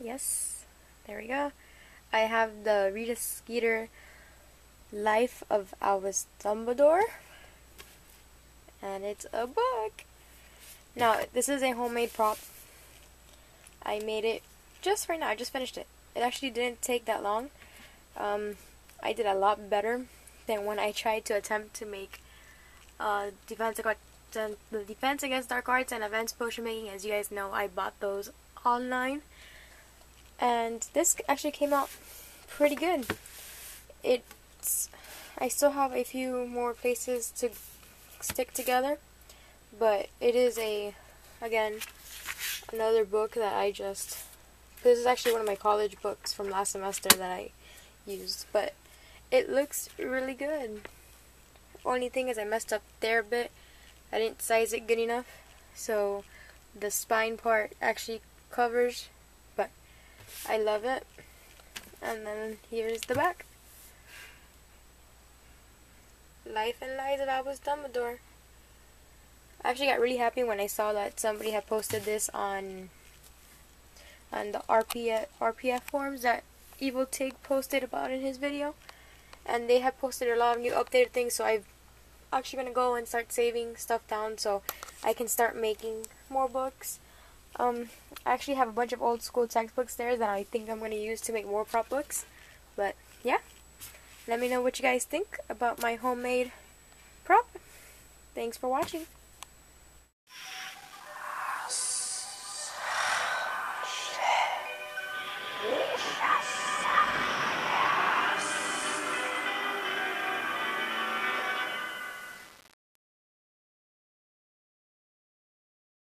Yes, there we go. I have the Rita Skeeter Life of Albus Dumbledore. And it's a book. Now, this is a homemade prop. I made it just right now. I just finished it. It actually didn't take that long. Um, I did a lot better than when I tried to attempt to make uh, defense, the defense against dark arts Advanced Potion Making. As you guys know, I bought those online. And this actually came out pretty good. It's I still have a few more places to stick together, but it is a again another book that I just this is actually one of my college books from last semester that I used, but it looks really good. Only thing is I messed up there a bit. I didn't size it good enough, so the spine part actually covers, I love it. And then here's the back. Life and Lies of Albus Dumbledore. I actually got really happy when I saw that somebody had posted this on on the RPF, RPF forums that Evil Tig posted about in his video. And they have posted a lot of new updated things, so I'm actually going to go and start saving stuff down so I can start making more books. Um, I actually have a bunch of old school textbooks there that I think I'm going to use to make more prop books. But, yeah. Let me know what you guys think about my homemade prop. Thanks for watching.